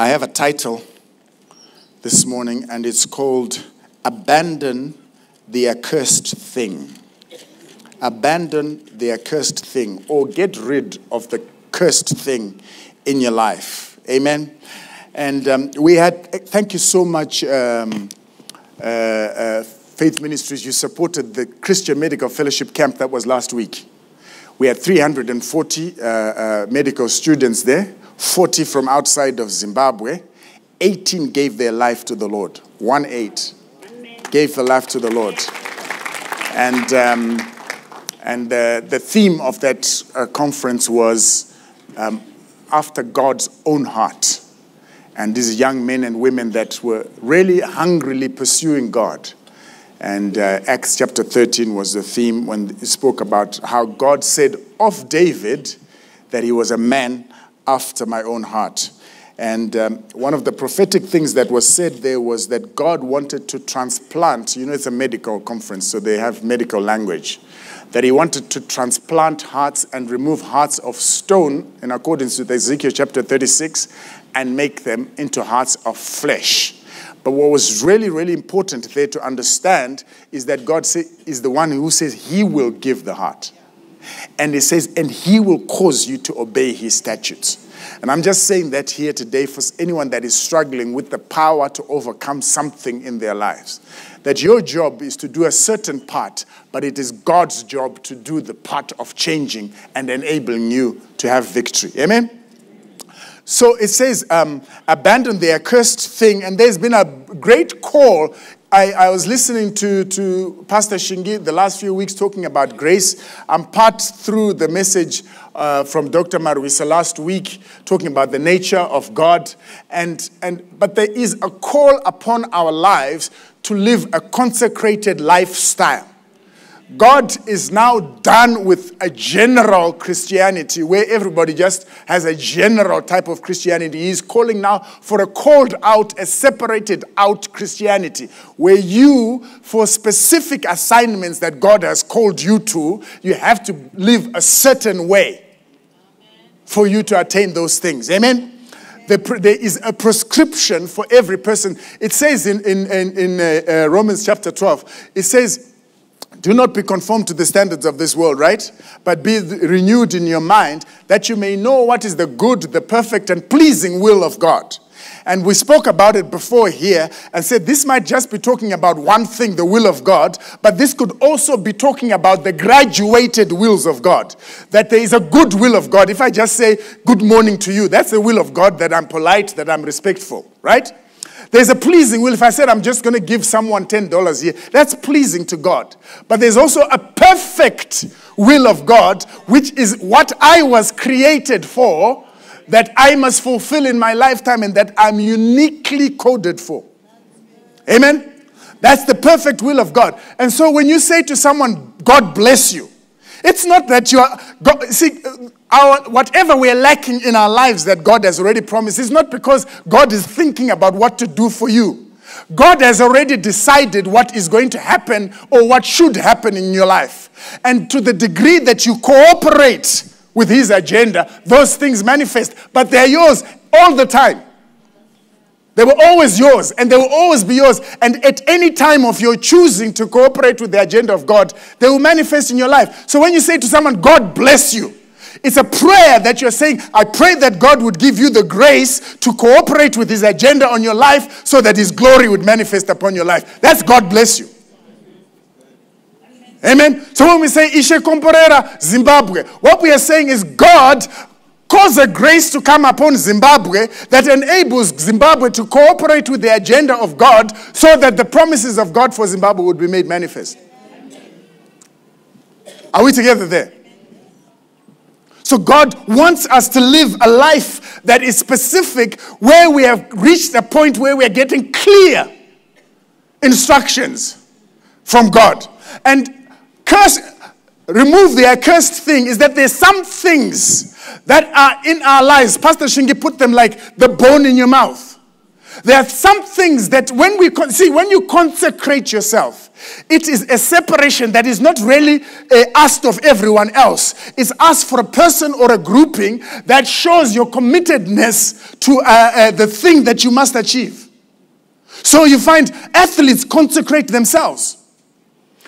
I have a title this morning, and it's called Abandon the Accursed Thing. Abandon the accursed thing, or get rid of the cursed thing in your life. Amen. And um, we had, thank you so much, um, uh, uh, Faith Ministries. You supported the Christian Medical Fellowship Camp that was last week. We had 340 uh, uh, medical students there, 40 from outside of Zimbabwe. 18 gave their life to the Lord. One eight gave the life to the Lord. And, um, and uh, the theme of that uh, conference was um, after God's own heart. And these young men and women that were really hungrily pursuing God. And uh, Acts chapter 13 was the theme when it spoke about how God said of David that he was a man after my own heart. And um, one of the prophetic things that was said there was that God wanted to transplant, you know, it's a medical conference, so they have medical language, that He wanted to transplant hearts and remove hearts of stone in accordance with Ezekiel chapter 36 and make them into hearts of flesh. But what was really, really important there to understand is that God is the one who says He will give the heart. And He says, and He will cause you to obey His statutes. And I'm just saying that here today for anyone that is struggling with the power to overcome something in their lives. That your job is to do a certain part, but it is God's job to do the part of changing and enabling you to have victory. Amen? So it says, um, abandon the accursed thing. And there's been a great call I, I, was listening to, to Pastor Shingi the last few weeks talking about grace. I'm part through the message uh, from Dr. Marwisa last week talking about the nature of God. And, and, but there is a call upon our lives to live a consecrated lifestyle. God is now done with a general Christianity where everybody just has a general type of Christianity. He's calling now for a called out, a separated out Christianity where you, for specific assignments that God has called you to, you have to live a certain way for you to attain those things. Amen? there is a prescription for every person. It says in, in, in, in uh, uh, Romans chapter 12, it says, do not be conformed to the standards of this world, right? But be renewed in your mind that you may know what is the good, the perfect, and pleasing will of God. And we spoke about it before here and said this might just be talking about one thing, the will of God, but this could also be talking about the graduated wills of God. That there is a good will of God. If I just say good morning to you, that's the will of God that I'm polite, that I'm respectful, right? There's a pleasing will. If I said I'm just going to give someone $10 here, that's pleasing to God. But there's also a perfect will of God, which is what I was created for, that I must fulfill in my lifetime and that I'm uniquely coded for. Amen? That's the perfect will of God. And so when you say to someone, God bless you, it's not that you are, God, see, our, whatever we're lacking in our lives that God has already promised is not because God is thinking about what to do for you. God has already decided what is going to happen or what should happen in your life. And to the degree that you cooperate with His agenda, those things manifest, but they're yours all the time. They were always yours, and they will always be yours. And at any time of your choosing to cooperate with the agenda of God, they will manifest in your life. So when you say to someone, God bless you, it's a prayer that you're saying, I pray that God would give you the grace to cooperate with His agenda on your life so that His glory would manifest upon your life. That's God bless you. Amen. So when we say Ishe Komborera, Zimbabwe, what we are saying is God cause a grace to come upon Zimbabwe that enables Zimbabwe to cooperate with the agenda of God so that the promises of God for Zimbabwe would be made manifest. Are we together there? So, God wants us to live a life that is specific where we have reached a point where we are getting clear instructions from God. And curse, remove the accursed thing is that there's some things that are in our lives. Pastor Shingi put them like the bone in your mouth. There are some things that when we see, when you consecrate yourself, it is a separation that is not really uh, asked of everyone else. It's asked for a person or a grouping that shows your committedness to uh, uh, the thing that you must achieve. So you find athletes consecrate themselves.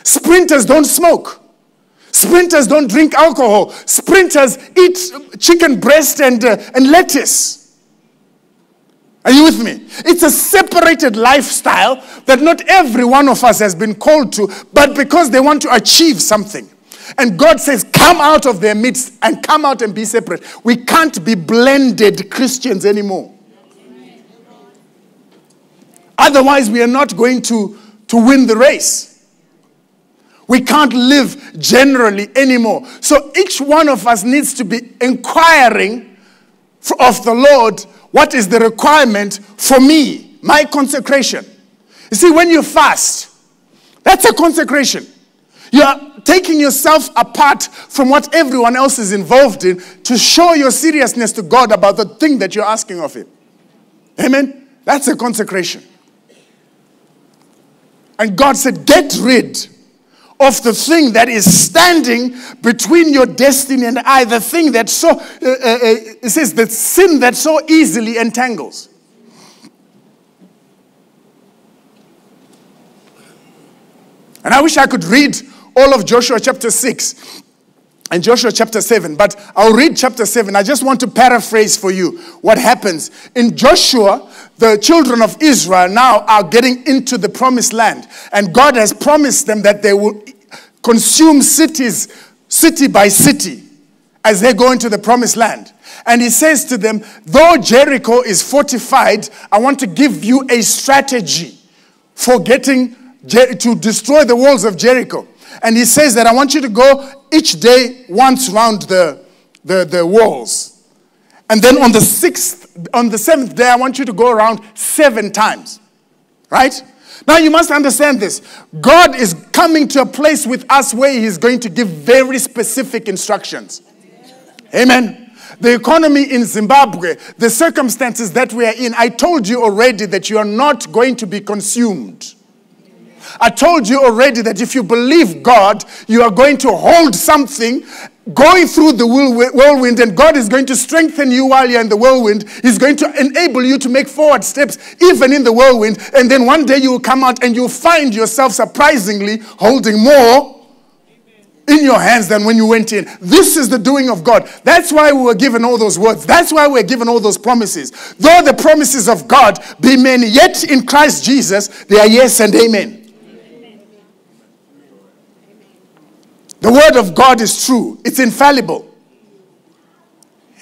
Sprinters don't smoke. Sprinters don't drink alcohol. Sprinters eat chicken breast and, uh, and lettuce. Are you with me? It's a separated lifestyle that not every one of us has been called to, but because they want to achieve something. And God says, Come out of their midst and come out and be separate. We can't be blended Christians anymore. Otherwise, we are not going to, to win the race. We can't live generally anymore. So each one of us needs to be inquiring of the Lord what is the requirement for me, my consecration. You see, when you fast, that's a consecration. You are taking yourself apart from what everyone else is involved in to show your seriousness to God about the thing that you're asking of Him. Amen? That's a consecration. And God said, Get rid of the thing that is standing between your destiny and I, the thing that so, uh, uh, uh, it says, the sin that so easily entangles. And I wish I could read all of Joshua chapter 6 and Joshua chapter 7, but I'll read chapter 7. I just want to paraphrase for you what happens. In Joshua, the children of Israel now are getting into the promised land. And God has promised them that they will consume cities, city by city, as they go into the promised land. And he says to them, Though Jericho is fortified, I want to give you a strategy for getting to destroy the walls of Jericho. And he says that I want you to go each day once round the, the, the walls. And then on the sixth, on the seventh day, I want you to go around seven times. Right? Now you must understand this. God is coming to a place with us where He's going to give very specific instructions. Amen. The economy in Zimbabwe, the circumstances that we are in, I told you already that you are not going to be consumed. I told you already that if you believe God, you are going to hold something going through the whirlwind, and God is going to strengthen you while you're in the whirlwind. He's going to enable you to make forward steps even in the whirlwind. And then one day you will come out and you'll find yourself surprisingly holding more in your hands than when you went in. This is the doing of God. That's why we were given all those words. That's why we're given all those promises. Though the promises of God be many, yet in Christ Jesus they are yes and amen. The word of God is true, it's infallible.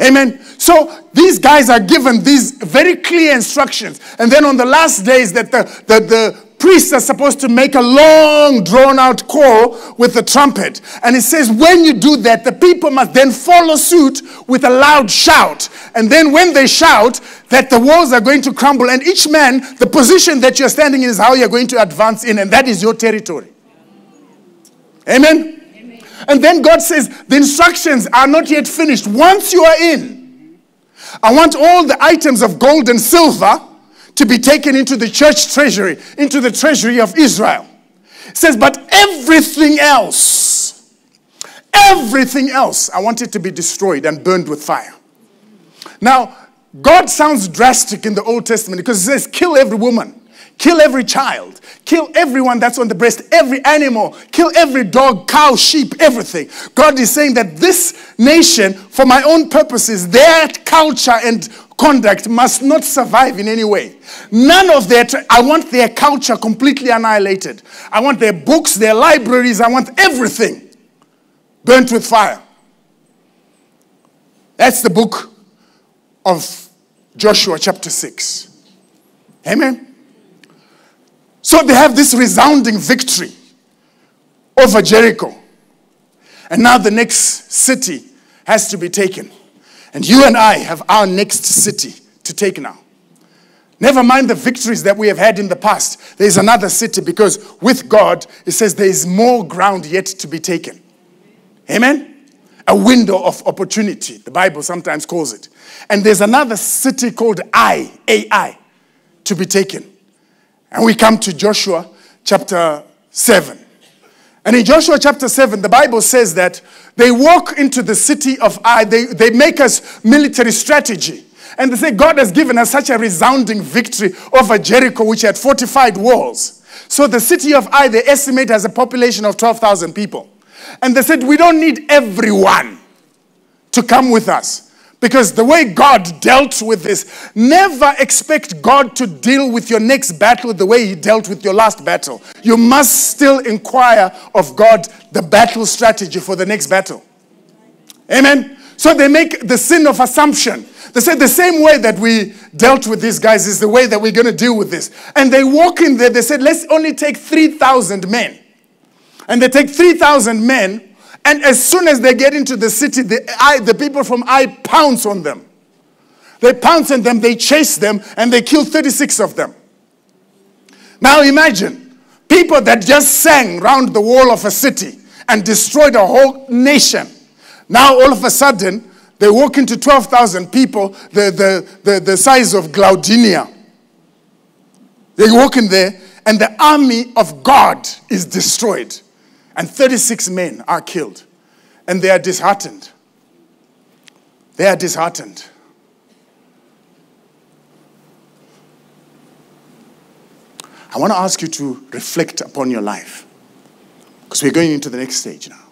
Amen. So these guys are given these very clear instructions. And then on the last days that the, the, the priests are supposed to make a long drawn out call with the trumpet. And it says, when you do that, the people must then follow suit with a loud shout. And then when they shout, that the walls are going to crumble. And each man, the position that you're standing in is how you're going to advance in. And that is your territory. Amen. And then God says, the instructions are not yet finished. Once you are in, I want all the items of gold and silver to be taken into the church treasury, into the treasury of Israel. It says, but everything else, everything else, I want it to be destroyed and burned with fire. Now, God sounds drastic in the Old Testament because it says, kill every woman. Kill every child. Kill everyone that's on the breast, every animal. Kill every dog, cow, sheep, everything. God is saying that this nation, for my own purposes, their culture and conduct must not survive in any way. None of their, I want their culture completely annihilated. I want their books, their libraries, I want everything burnt with fire. That's the book of Joshua, chapter 6. Amen. So they have this resounding victory over Jericho. And now the next city has to be taken. And you and I have our next city to take now. Never mind the victories that we have had in the past. There's another city because with God, it says there is more ground yet to be taken. Amen? A window of opportunity, the Bible sometimes calls it. And there's another city called I, AI to be taken. And we come to Joshua chapter 7. And in Joshua chapter 7, the Bible says that they walk into the city of Ai, they, they make us military strategy. And they say, God has given us such a resounding victory over Jericho, which had fortified walls. So the city of Ai, they estimate has a population of 12,000 people. And they said, We don't need everyone to come with us. Because the way God dealt with this, never expect God to deal with your next battle the way He dealt with your last battle. You must still inquire of God the battle strategy for the next battle. Amen. So they make the sin of assumption. They say the same way that we dealt with these guys is the way that we're going to deal with this. And they walk in there, they said, let's only take 3,000 men. And they take 3,000 men and as soon as they get into the city, the, I, the people from Ai pounce on them. They pounce on them, they chase them, and they kill 36 of them. Now imagine people that just sang round the wall of a city and destroyed a whole nation. Now all of a sudden, they walk into 12,000 people, the, the, the, the size of Glaudina. They walk in there, and the army of God is destroyed and 36 men are killed. And they are disheartened. They are disheartened. I want to ask you to reflect upon your life because we're going into the next stage now.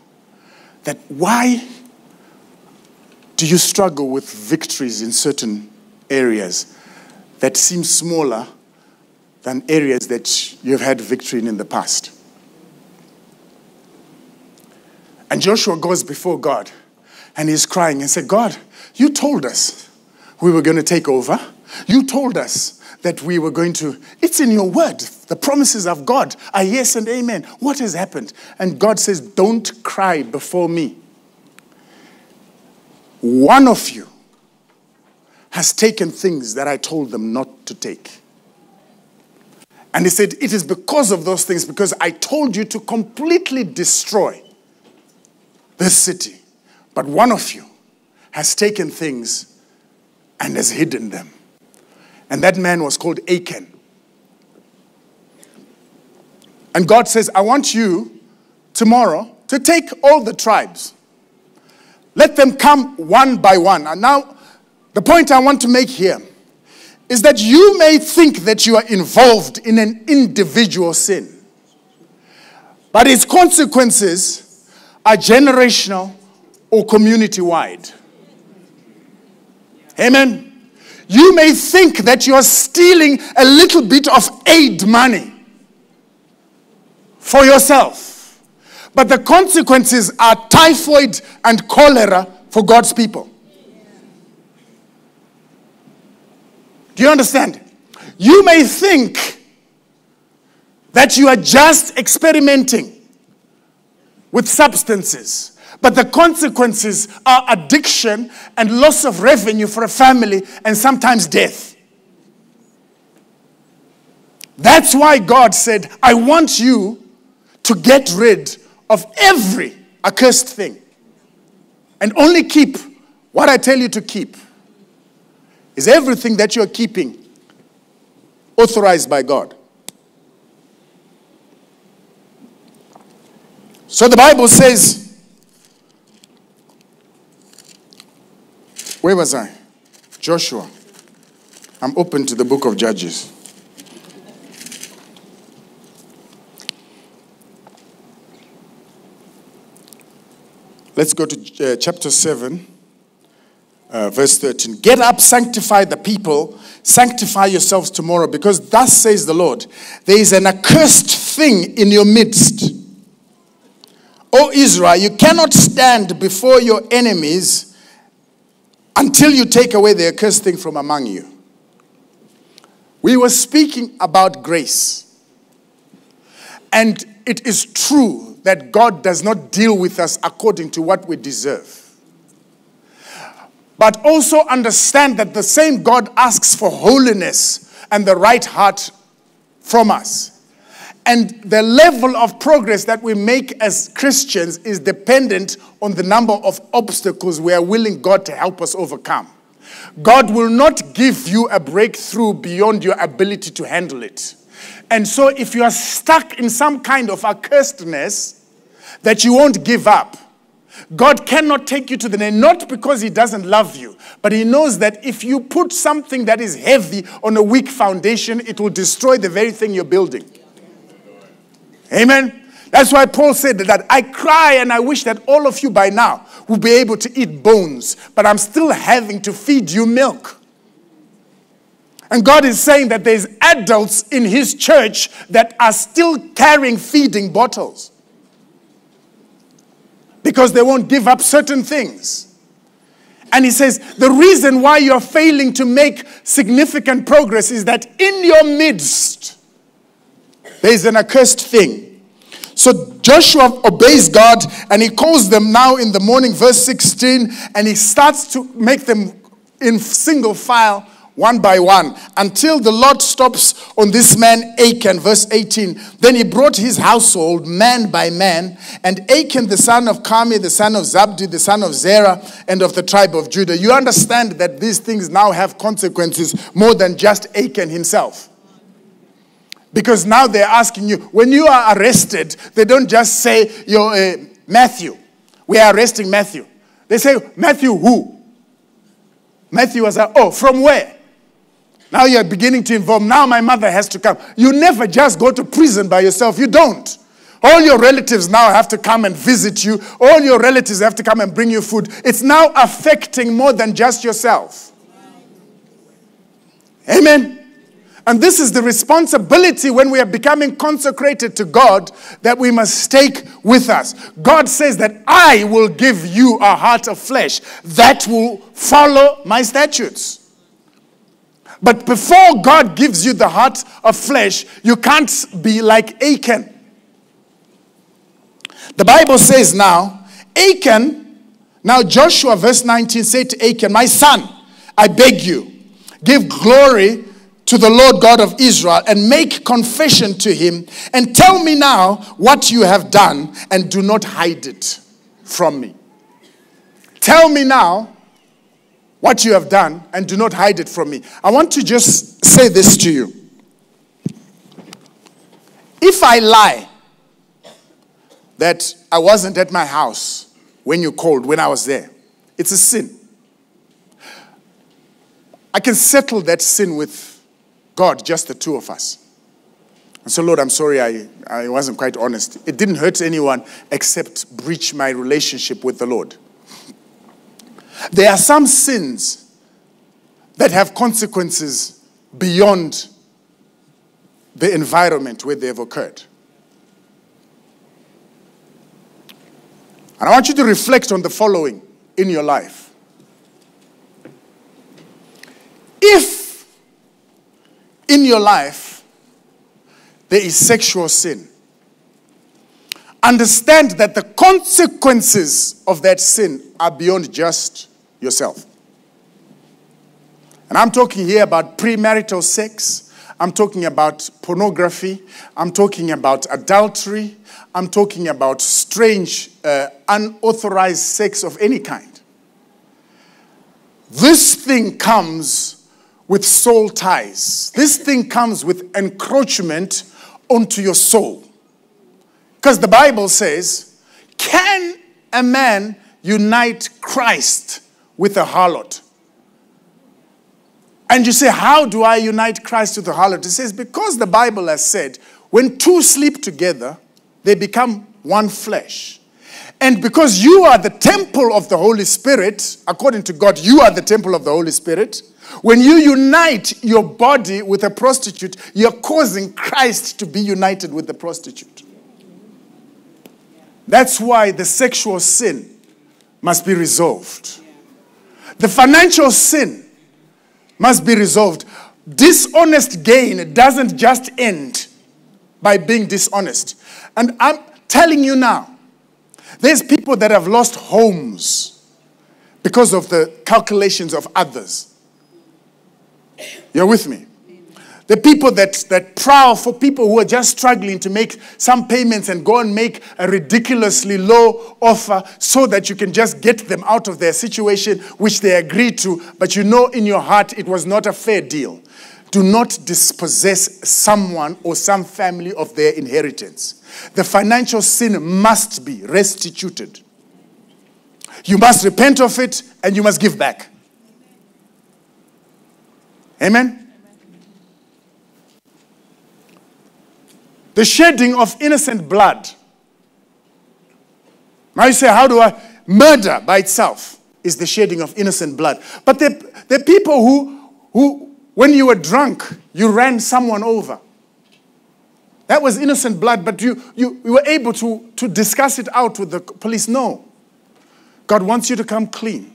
That why do you struggle with victories in certain areas that seem smaller than areas that you've had victory in in the past? And Joshua goes before God and he's crying and said, God, you told us we were going to take over. You told us that we were going to, it's in your word. The promises of God are yes and amen. What has happened? And God says, Don't cry before me. One of you has taken things that I told them not to take. And he said, It is because of those things, because I told you to completely destroy this city. But one of you has taken things and has hidden them. And that man was called Achan. And God says, I want you tomorrow to take all the tribes. Let them come one by one. And now, the point I want to make here is that you may think that you are involved in an individual sin, but its consequences are generational or community wide. Amen. You may think that you're stealing a little bit of aid money for yourself, but the consequences are typhoid and cholera for God's people. Do you understand? You may think that you are just experimenting with substances. But the consequences are addiction and loss of revenue for a family and sometimes death. That's why God said, I want you to get rid of every accursed thing and only keep what I tell you to keep. Is everything that you're keeping authorized by God? So the Bible says, where was I? Joshua. I'm open to the book of Judges. Let's go to uh, chapter 7, uh, verse 13. Get up, sanctify the people, sanctify yourselves tomorrow, because thus says the Lord, there is an accursed thing in your midst O Israel, you cannot stand before your enemies until you take away the accursed thing from among you. We were speaking about grace. And it is true that God does not deal with us according to what we deserve. But also understand that the same God asks for holiness and the right heart from us. And the level of progress that we make as Christians is dependent on the number of obstacles we are willing God to help us overcome. God will not give you a breakthrough beyond your ability to handle it. And so, if you are stuck in some kind of accursedness that you won't give up, God cannot take you to the end, not because He doesn't love you, but He knows that if you put something that is heavy on a weak foundation, it will destroy the very thing you're building. Amen. That's why Paul said that I cry and I wish that all of you by now will be able to eat bones, but I'm still having to feed you milk. And God is saying that there's adults in his church that are still carrying feeding bottles because they won't give up certain things. And he says, the reason why you're failing to make significant progress is that in your midst, there's an accursed thing. So Joshua obeys God and he calls them now in the morning, verse 16, and he starts to make them in single file one by one, until the Lord stops on this man Achan, verse 18. Then he brought his household, man by man, and Achan, the son of Carmi, the son of Zabdi, the son of Zerah, and of the tribe of Judah. You understand that these things now have consequences more than just Achan himself. Because now they're asking you, when you are arrested, they don't just say, You're uh, Matthew. We are arresting Matthew. They say, Matthew who? Matthew was like, Oh, from where? Now you're beginning to involve, now my mother has to come. You never just go to prison by yourself. You don't. All your relatives now have to come and visit you. All your relatives have to come and bring you food. It's now affecting more than just yourself. Amen. And this is the responsibility when we are becoming consecrated to God that we must take with us. God says that I will give you a heart of flesh that will follow my statutes. But before God gives you the heart of flesh, you can't be like Achan. The Bible says now, Achan, now Joshua, verse 19, said to Achan, My son, I beg you, give glory to the Lord God of Israel and make confession to him and tell me now what you have done and do not hide it from me. Tell me now what you have done and do not hide it from me. I want to just say this to you. If I lie that I wasn't at my house when you called, when I was there, it's a sin. I can settle that sin with God, just the two of us. And so, Lord, I'm sorry I, I wasn't quite honest. It didn't hurt anyone except breach my relationship with the Lord. There are some sins that have consequences beyond the environment where they've occurred. And I want you to reflect on the following in your life. If in your life there is sexual sin, understand that the consequences of that sin are beyond just yourself. And I'm talking here about premarital sex. I'm talking about pornography. I'm talking about adultery. I'm talking about strange, uh, unauthorized sex of any kind. This thing comes with soul ties. This thing comes with encroachment onto your soul. Because the Bible says, Can a man unite Christ with a harlot? And you say, How do I unite Christ with a harlot? It says, Because the Bible has said, when two sleep together, they become one flesh. And because you are the temple of the Holy Spirit, according to God, you are the temple of the Holy Spirit. When you unite your body with a prostitute, you're causing Christ to be united with the prostitute. That's why the sexual sin must be resolved. The financial sin must be resolved. Dishonest gain doesn't just end by being dishonest. And I'm telling you now, there's people that have lost homes because of the calculations of others. You're with me? The people that, that prowl for people who are just struggling to make some payments and go and make a ridiculously low offer so that you can just get them out of their situation, which they agreed to, but you know in your heart it was not a fair deal. Do not dispossess someone or some family of their inheritance. The financial sin must be restituted. You must repent of it and you must give back. Amen? The shedding of innocent blood. Now you say, how do I? Murder by itself is the shedding of innocent blood. But the, the people who, who, when you were drunk, you ran someone over. That was innocent blood, but you, you, you were able to, to discuss it out with the police. No. God wants you to come clean.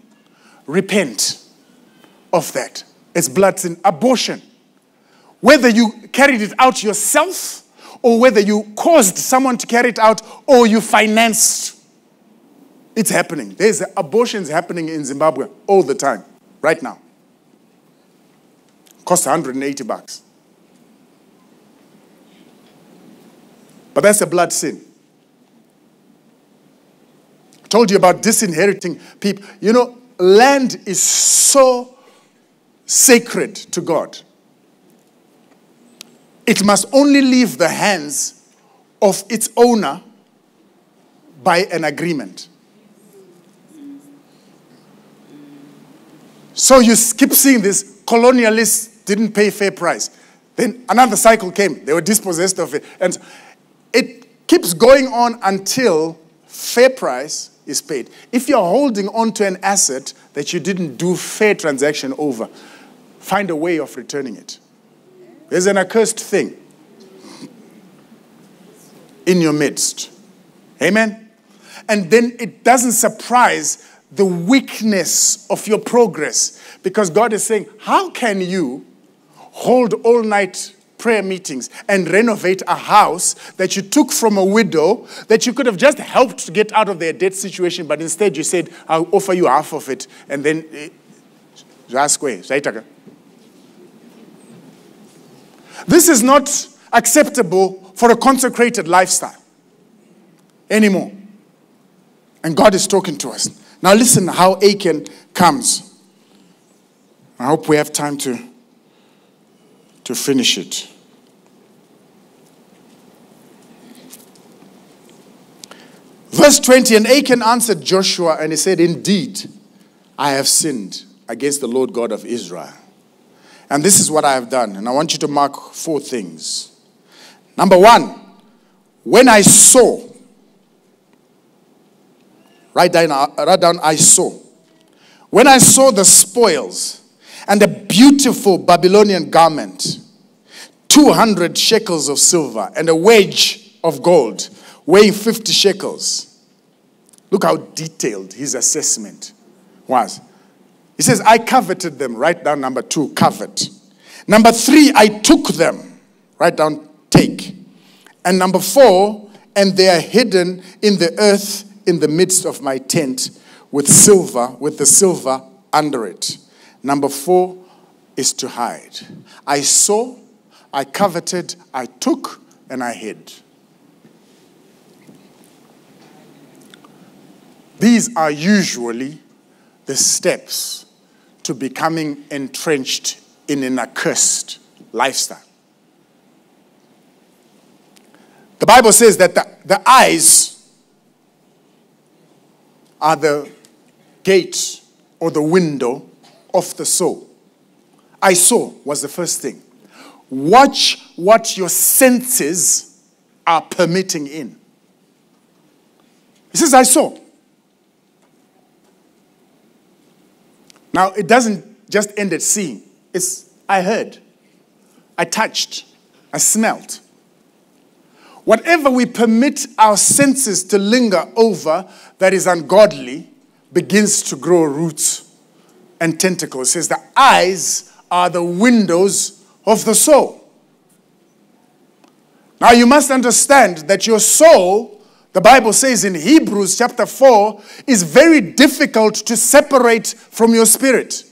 Repent of that. It's blood sin. Abortion. Whether you carried it out yourself or whether you caused someone to carry it out or you financed. It's happening. There's abortions happening in Zimbabwe all the time, right now. Cost 180 bucks. But that's a blood sin. I told you about disinheriting people. You know, land is so sacred to God it must only leave the hands of its owner by an agreement. So you keep seeing this colonialists didn't pay fair price. Then another cycle came, they were dispossessed of it. And it keeps going on until fair price is paid. If you're holding on to an asset that you didn't do fair transaction over, find a way of returning it. There's an accursed thing in your midst. Amen? And then it doesn't surprise the weakness of your progress because God is saying, How can you hold all night prayer meetings and renovate a house that you took from a widow that you could have just helped to get out of their debt situation, but instead you said, I'll offer you half of it, and then. Eh, This is not acceptable for a consecrated lifestyle anymore. And God is talking to us. Now, listen how Achan comes. I hope we have time to, to finish it. Verse 20 And Achan answered Joshua and he said, Indeed, I have sinned against the Lord God of Israel. And this is what I have done. And I want you to mark four things. Number one, when I saw, write down, uh, write down I saw. When I saw the spoils and the beautiful Babylonian garment, 200 shekels of silver and a wedge of gold weighing 50 shekels. Look how detailed his assessment was. He says, I coveted them. Write down number two, covet. Number three, I took them. Write down, take. And number four, and they are hidden in the earth in the midst of my tent with silver, with the silver under it. Number four is to hide. I saw, I coveted, I took, and I hid. These are usually the steps to becoming entrenched in an accursed lifestyle. The Bible says that the, the eyes are the gate or the window of the soul. I saw was the first thing. Watch what your senses are permitting in. He says, I saw. Now, it doesn't just end at seeing, it's I heard, I touched, I smelt. Whatever we permit our senses to linger over that is ungodly begins to grow roots and tentacles. It says the eyes are the windows of the soul. Now you must understand that your soul the Bible says in Hebrews chapter 4 is very difficult to separate from your spirit.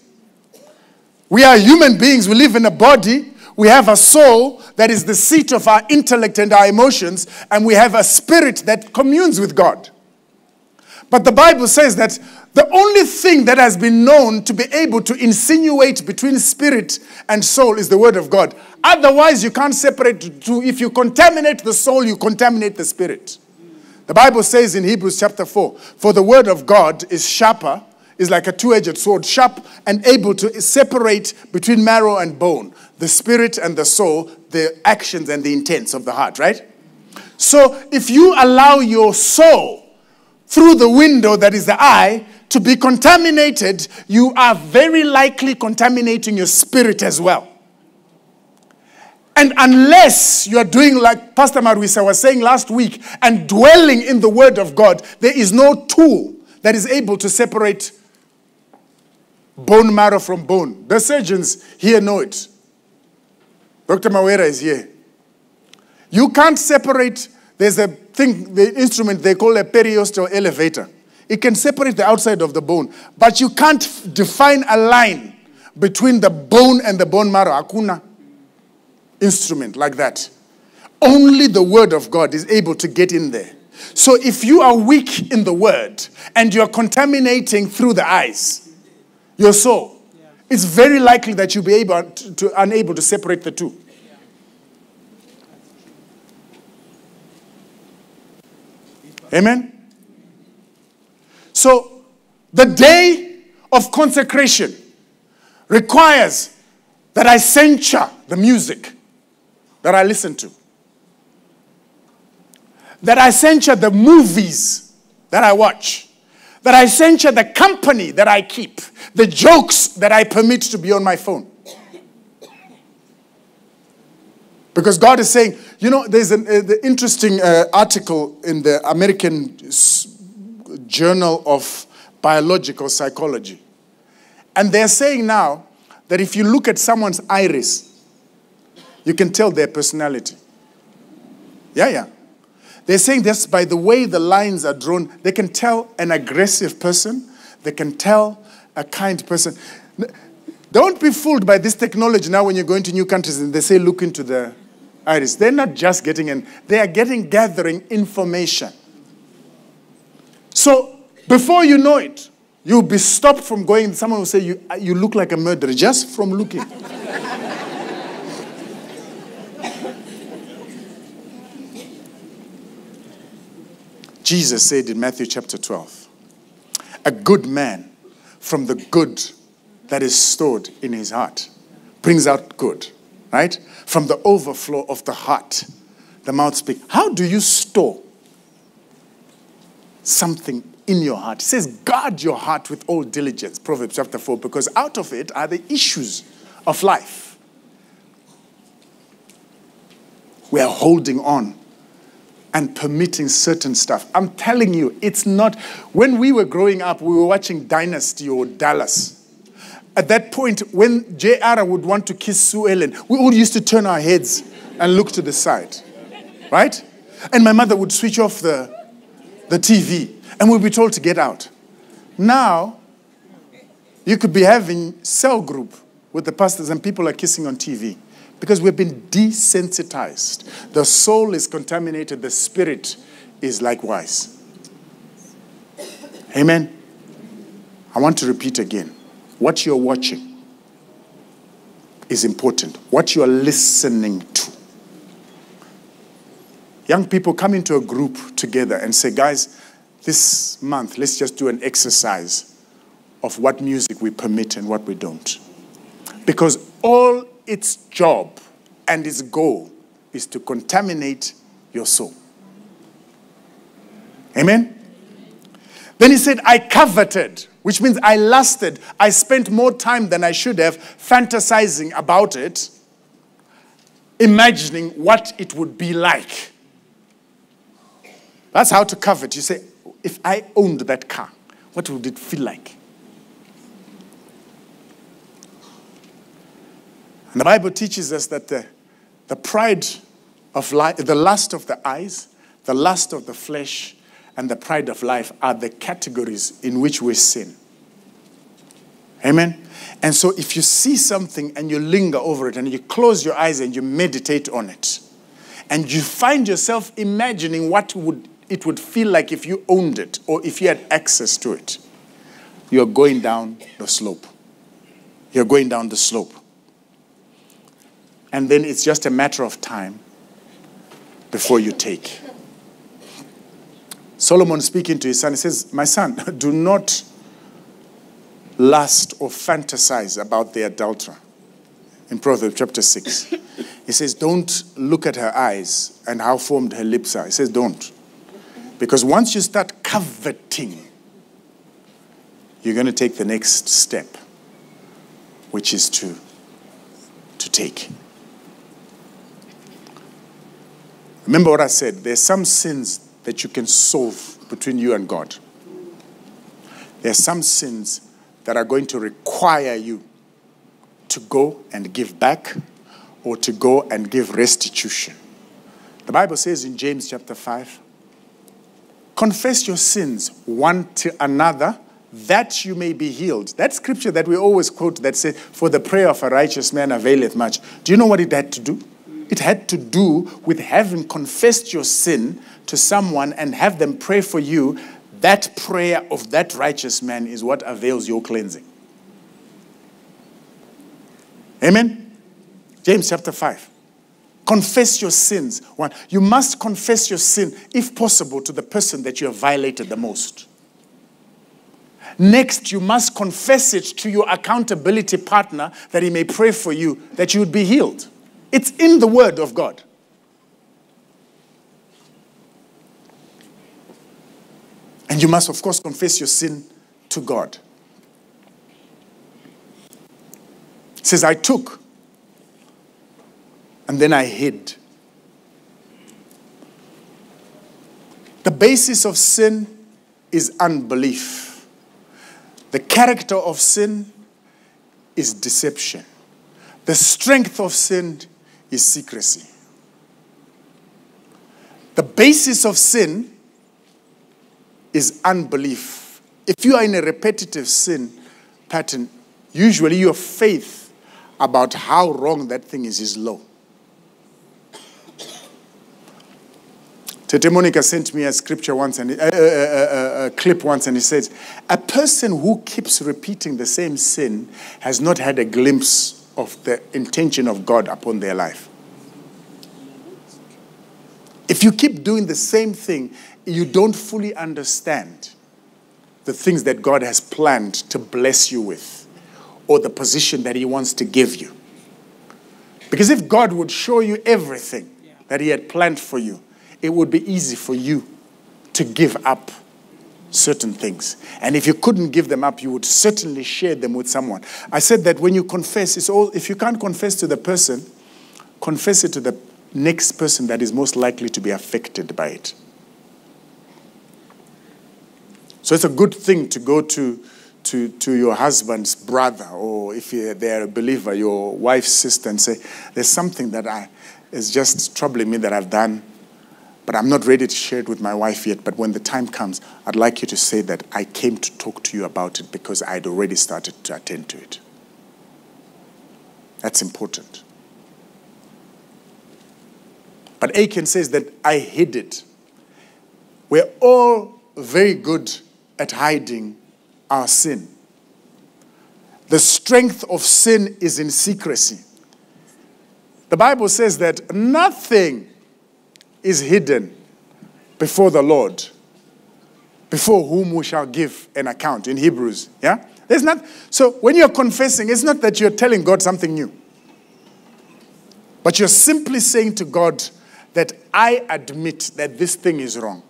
We are human beings, we live in a body, we have a soul that is the seat of our intellect and our emotions, and we have a spirit that communes with God. But the Bible says that the only thing that has been known to be able to insinuate between spirit and soul is the Word of God. Otherwise, you can't separate the two. If you contaminate the soul, you contaminate the spirit. The Bible says in Hebrews chapter 4 For the Word of God is sharper, is like a two edged sword, sharp and able to separate between marrow and bone, the spirit and the soul, the actions and the intents of the heart, right? So if you allow your soul through the window that is the eye to be contaminated, you are very likely contaminating your spirit as well. And unless you are doing like Pastor Marwisa was saying last week and dwelling in the Word of God, there is no tool that is able to separate bone marrow from bone. The surgeons here know it. Dr. Mawera is here. You can't separate, there's a thing, the instrument they call a periosteal elevator. It can separate the outside of the bone, but you can't define a line between the bone and the bone marrow. Akuna instrument like that. Only the word of God is able to get in there. So if you are weak in the word and you're contaminating through the eyes, your soul, it's very likely that you'll be able to, to unable to separate the two. Amen. So the day of consecration requires that I censure the music that I listen to, that I censure the movies that I watch, that I censure the company that I keep, the jokes that I permit to be on my phone. Because God is saying, you know, there's an uh, the interesting uh, article in the American Journal of Biological Psychology. And they're saying now that if you look at someone's iris, you can tell their personality. Yeah, yeah. They're saying this by the way the lines are drawn, they can tell an aggressive person, they can tell a kind person. Don't be fooled by this technology now when you're going to new countries and they say, look into the iris. They're not just getting in, they are getting, gathering information. So before you know it, you'll be stopped from going. Someone will say, You, you look like a murderer just from looking. Jesus said in Matthew chapter 12, a good man from the good that is stored in his heart brings out good, right? From the overflow of the heart, the mouth speaks. How do you store something in your heart? It says, guard your heart with all diligence, Proverbs chapter 4, because out of it are the issues of life. We are holding on and permitting certain stuff. I'm telling you, it's not. When we were growing up, we were watching Dynasty or Dallas. At that point, when J.R. would want to kiss Sue Ellen, we all used to turn our heads and look to the side. Right? And my mother would switch off the, the TV and we'd be told to get out. Now, you could be having cell group with the pastors and people are kissing on TV. Because we've been desensitized. The soul is contaminated, the spirit is likewise. Amen. I want to repeat again what you're watching is important, what you're listening to. Young people come into a group together and say, guys, this month, let's just do an exercise of what music we permit and what we don't. Because all its job and its goal is to contaminate your soul. Amen? Then he said, I coveted, which means I lusted. I spent more time than I should have fantasizing about it, imagining what it would be like. That's how to covet. You say, if I owned that car, what would it feel like? And the Bible teaches us that the, the pride of life, the lust of the eyes, the lust of the flesh, and the pride of life are the categories in which we sin. Amen. And so if you see something and you linger over it and you close your eyes and you meditate on it, and you find yourself imagining what would it would feel like if you owned it or if you had access to it, you're going down the slope. You're going down the slope. And then it's just a matter of time before you take. Solomon speaking to his son, he says, My son, do not lust or fantasize about the adulterer. In Proverbs chapter 6, he says, Don't look at her eyes and how formed her lips are. He says, Don't. Because once you start coveting, you're going to take the next step, which is to, to take. Remember what I said there's some sins that you can solve between you and God. There are some sins that are going to require you to go and give back or to go and give restitution. The Bible says in James chapter 5 confess your sins one to another that you may be healed. That scripture that we always quote that says, For the prayer of a righteous man availeth much. Do you know what it had to do? It had to do with having confessed your sin to someone and have them pray for you. That prayer of that righteous man is what avails your cleansing. Amen? James chapter 5. Confess your sins. One, you must confess your sin, if possible, to the person that you have violated the most. Next, you must confess it to your accountability partner that he may pray for you that you would be healed. It's in the Word of God. And you must, of course, confess your sin to God. It says, I took and then I hid. The basis of sin is unbelief. The character of sin is deception. The strength of sin is secrecy. The basis of sin is unbelief. If you are in a repetitive sin pattern, usually your faith about how wrong that thing is is low. Tete Monica sent me a scripture once and a, a, a, a, clip once, and he says, "A person who keeps repeating the same sin has not had a glimpse of the intention of God upon their life. If you keep doing the same thing, you don't fully understand the things that God has planned to bless you with or the position that He wants to give you. Because if God would show you everything that He had planned for you, it would be easy for you to give up certain things. And if you couldn't give them up, you would certainly share them with someone. I said that when you confess, it's all, if you can't confess to the person, confess it to the next person that is most likely to be affected by it. So it's a good thing to go to, to, to your husband's brother, or if they're a believer, your wife's sister, and say, There's something that I, is just troubling me that I've done but I'm not ready to share it with my wife yet. But when the time comes, I'd like you to say that I came to talk to you about it because I'd already started to attend to it. That's important. But Achan says that I hid it. We're all very good at hiding our sin. The strength of sin is in secrecy. The Bible says that nothing is hidden before the Lord, before whom we shall give an account in Hebrews. Yeah? There's not so when you're confessing, it's not that you're telling God something new. But you're simply saying to God that I admit that this thing is wrong.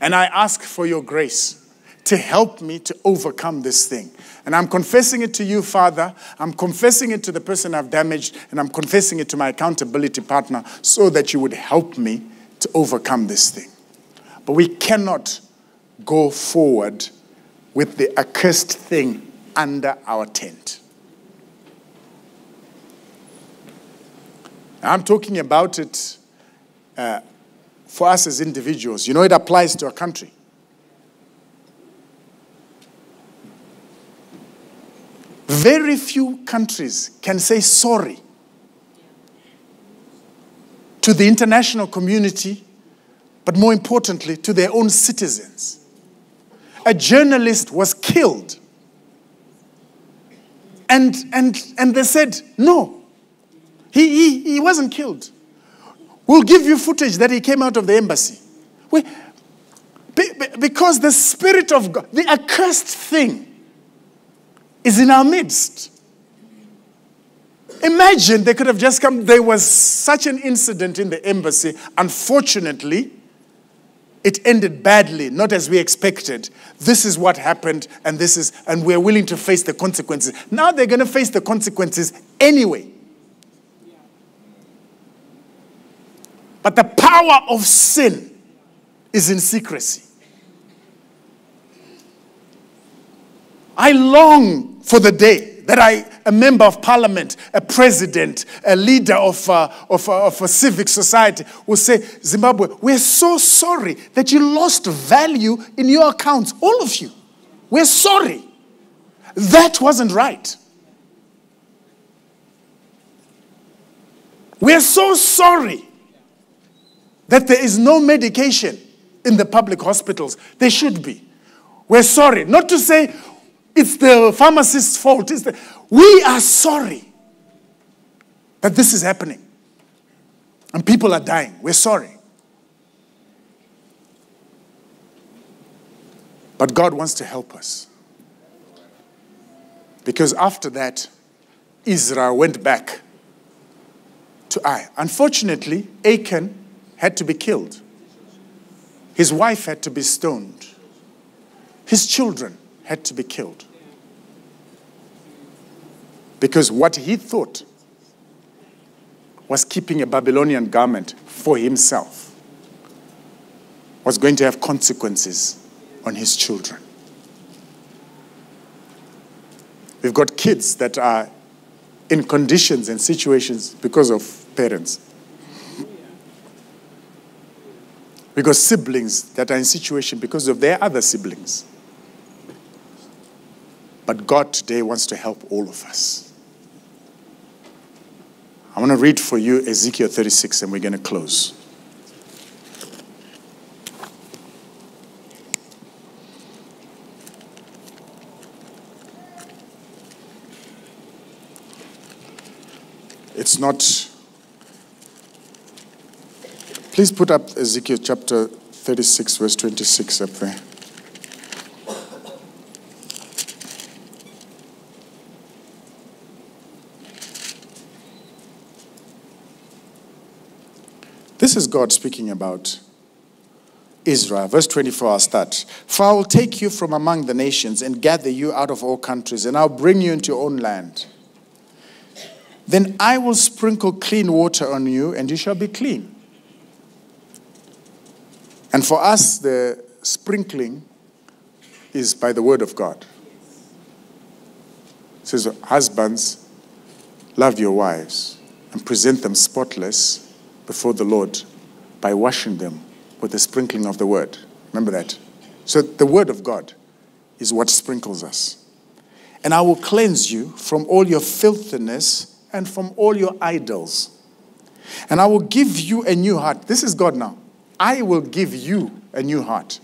And I ask for your grace to help me to overcome this thing. And I'm confessing it to you, Father. I'm confessing it to the person I've damaged, and I'm confessing it to my accountability partner so that you would help me to overcome this thing. But we cannot go forward with the accursed thing under our tent. I'm talking about it uh, for us as individuals. You know, it applies to a country. very few countries can say sorry to the international community, but more importantly, to their own citizens. A journalist was killed. And, and, and they said, no, he, he, he wasn't killed. We'll give you footage that he came out of the embassy. We, because the Spirit of God, the accursed thing, is in our midst. Imagine they could have just come. There was such an incident in the embassy. Unfortunately, it ended badly, not as we expected. This is what happened, and this is, and we're willing to face the consequences. Now they're going to face the consequences anyway. But the power of sin is in secrecy. I long for the day that I, a member of parliament, a president, a leader of, uh, of, uh, of a civic society, will say, Zimbabwe, we're so sorry that you lost value in your accounts, all of you. We're sorry. That wasn't right. We're so sorry that there is no medication in the public hospitals. There should be. We're sorry. Not to say it's the pharmacist's fault. It's the, we are sorry that this is happening. And people are dying. We're sorry. But God wants to help us. Because after that, Israel went back to Ai. Unfortunately, Achan had to be killed. His wife had to be stoned. His children had to be killed because what he thought was keeping a Babylonian garment for himself was going to have consequences on his children. We've got kids that are in conditions and situations because of parents. We've got siblings that are in situation because of their other siblings. But God today wants to help all of us. I want to read for you Ezekiel 36 and we're going to close. It's not. Please put up Ezekiel chapter 36, verse 26 up there. Is God speaking about Israel. Verse 24, I'll start. For I will take you from among the nations and gather you out of all countries, and I'll bring you into your own land. Then I will sprinkle clean water on you, and you shall be clean. And for us, the sprinkling is by the word of God. It says, Husbands, love your wives and present them spotless before the Lord by washing them with the sprinkling of the word. Remember that? So the word of God is what sprinkles us. And I will cleanse you from all your filthiness and from all your idols. And I will give you a new heart. This is God now. I will give you a new heart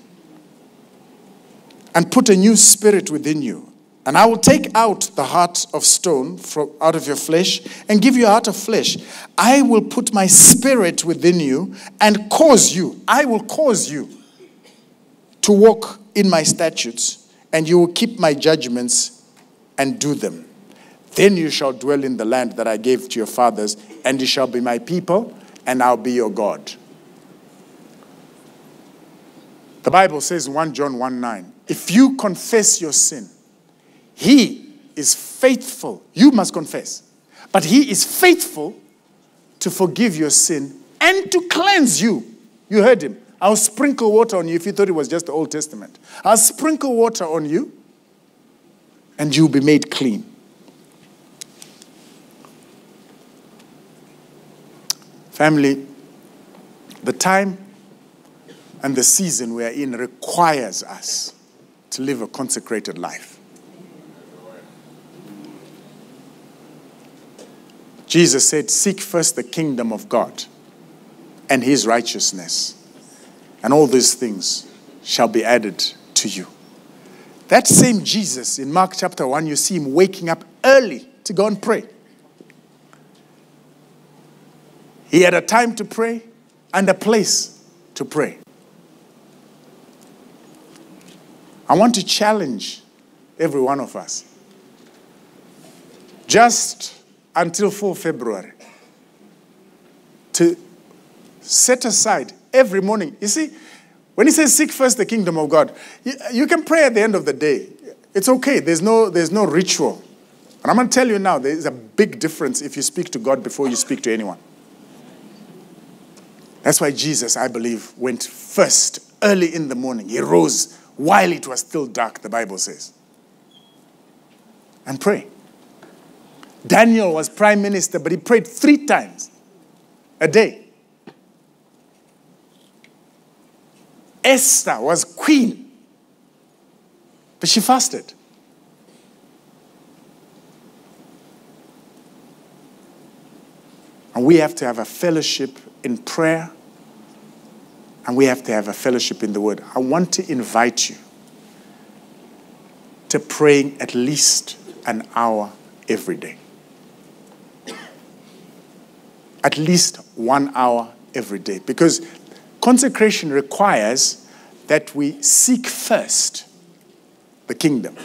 and put a new spirit within you. And I will take out the heart of stone from out of your flesh and give you a heart of flesh. I will put my spirit within you and cause you, I will cause you to walk in my statutes, and you will keep my judgments and do them. Then you shall dwell in the land that I gave to your fathers, and you shall be my people, and I'll be your God. The Bible says 1 John 1 9, if you confess your sin, he is faithful. You must confess. But He is faithful to forgive your sin and to cleanse you. You heard Him. I'll sprinkle water on you if you thought it was just the Old Testament. I'll sprinkle water on you and you'll be made clean. Family, the time and the season we are in requires us to live a consecrated life. Jesus said, Seek first the kingdom of God and his righteousness, and all these things shall be added to you. That same Jesus in Mark chapter 1, you see him waking up early to go and pray. He had a time to pray and a place to pray. I want to challenge every one of us. Just until 4 February, to set aside every morning. You see, when he says seek first the kingdom of God, you, you can pray at the end of the day. It's okay. There's no, there's no ritual. And I'm going to tell you now, there's a big difference if you speak to God before you speak to anyone. That's why Jesus, I believe, went first early in the morning. He rose while it was still dark, the Bible says, and pray. Daniel was prime minister, but he prayed three times a day. Esther was queen, but she fasted. And we have to have a fellowship in prayer, and we have to have a fellowship in the Word. I want to invite you to praying at least an hour every day. At least one hour every day. Because consecration requires that we seek first the kingdom.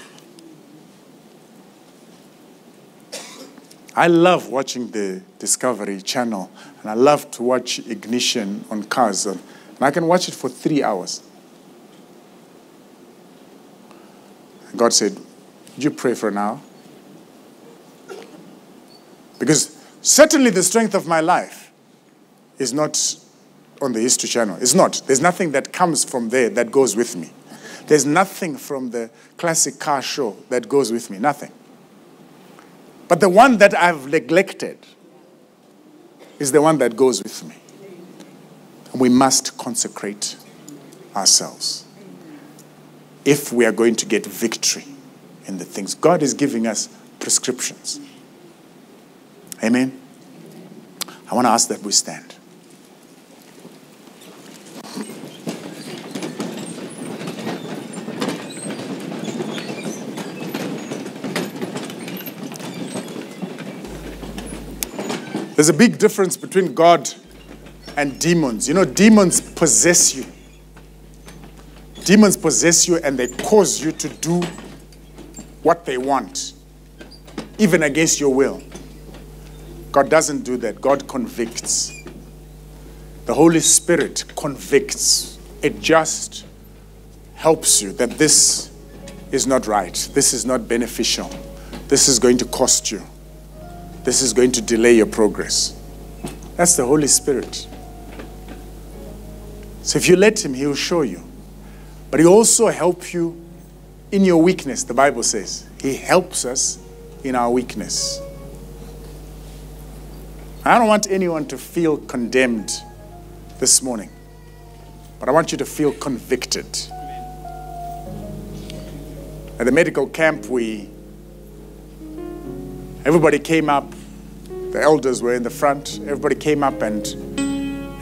I love watching the Discovery Channel, and I love to watch Ignition on cars, and I can watch it for three hours. God said, Would you pray for an hour? Because certainly the strength of my life is not on the History Channel. It's not. There's nothing that comes from there that goes with me. There's nothing from the classic car show that goes with me. Nothing. But the one that I've neglected is the one that goes with me. And we must consecrate ourselves if we are going to get victory in the things. God is giving us prescriptions. Amen. I want to ask that we stand. There's a big difference between God and demons. You know, demons possess you. Demons possess you and they cause you to do what they want, even against your will. God doesn't do that. God convicts. The Holy Spirit convicts. It just helps you that this is not right. This is not beneficial. This is going to cost you. This is going to delay your progress. That's the Holy Spirit. So if you let Him, He will show you. But He also help you in your weakness, the Bible says. He helps us in our weakness. I don't want anyone to feel condemned this morning, but I want you to feel convicted. At the medical camp, we Everybody came up, the elders were in the front, everybody came up and,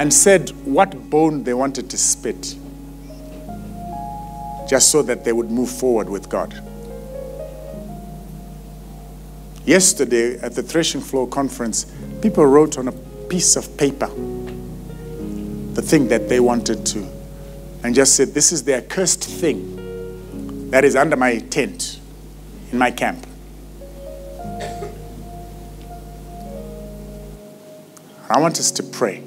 and said what bone they wanted to spit, just so that they would move forward with God. Yesterday at the Threshing Floor conference, people wrote on a piece of paper the thing that they wanted to, and just said, This is the accursed thing that is under my tent in my camp. I want us to pray.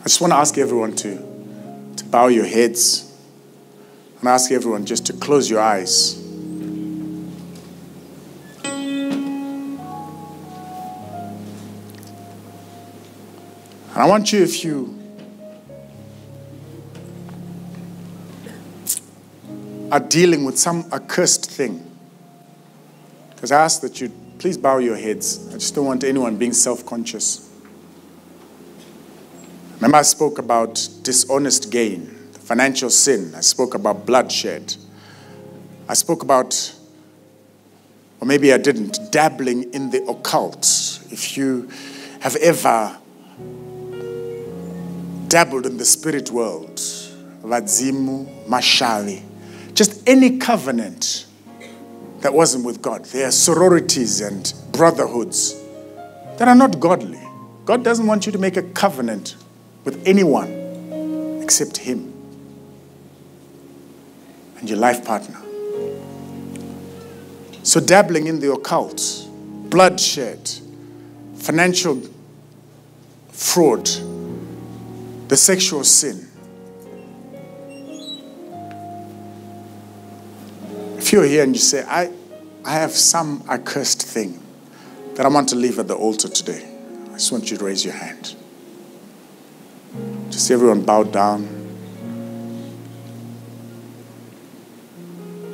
I just want to ask everyone to, to bow your heads and ask everyone just to close your eyes. And I want you, if you are dealing with some accursed thing, because I ask that you Please bow your heads. I just don't want anyone being self conscious. Remember, I spoke about dishonest gain, financial sin. I spoke about bloodshed. I spoke about or maybe I didn't, dabbling in the occult. If you have ever dabbled in the spirit world, vadzimu, mashavi, just any covenant that wasn't with God. There are sororities and brotherhoods that are not godly. God doesn't want you to make a covenant with anyone except Him and your life partner. So, dabbling in the occult, bloodshed, financial fraud, the sexual sin. If you're here and you say, I, I have some accursed thing that I want to leave at the altar today, I just want you to raise your hand. Just everyone bow down.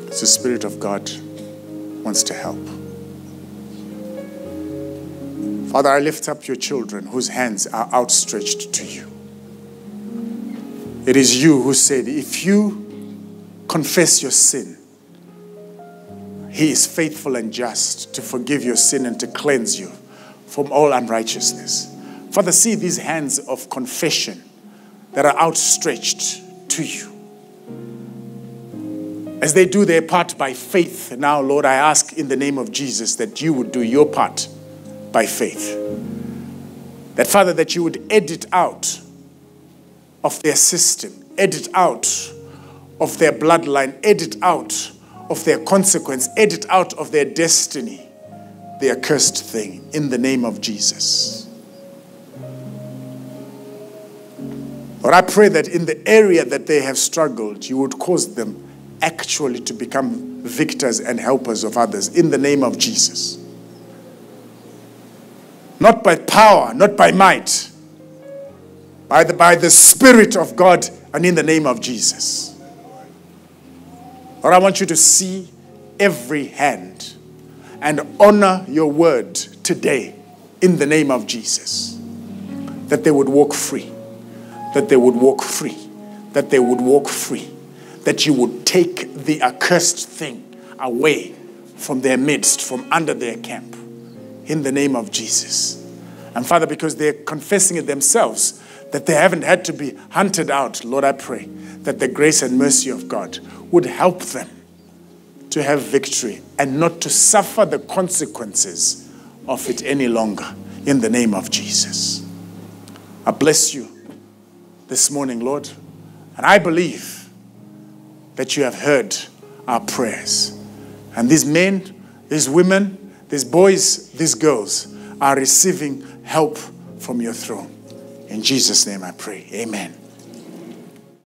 It's the Spirit of God wants to help. Father, I lift up your children whose hands are outstretched to you. It is you who said, if you confess your sin, he is faithful and just to forgive your sin and to cleanse you from all unrighteousness. Father, see these hands of confession that are outstretched to you. As they do their part by faith, now, Lord, I ask in the name of Jesus that you would do your part by faith. That, Father, that you would edit out of their system, edit out of their bloodline, edit out of their consequence, edit out of their destiny the accursed thing in the name of Jesus. But I pray that in the area that they have struggled, you would cause them actually to become victors and helpers of others in the name of Jesus. Not by power, not by might, by the, by the Spirit of God and in the name of Jesus. Or I want you to see every hand and honor your word today in the name of Jesus. That they would walk free, that they would walk free, that they would walk free, that you would take the accursed thing away from their midst, from under their camp, in the name of Jesus. And Father, because they're confessing it themselves, that they haven't had to be hunted out, Lord, I pray that the grace and mercy of God would help them to have victory and not to suffer the consequences of it any longer in the name of Jesus. I bless you this morning, Lord, and I believe that you have heard our prayers. And these men, these women, these boys, these girls are receiving help from your throne. In Jesus' name I pray. Amen.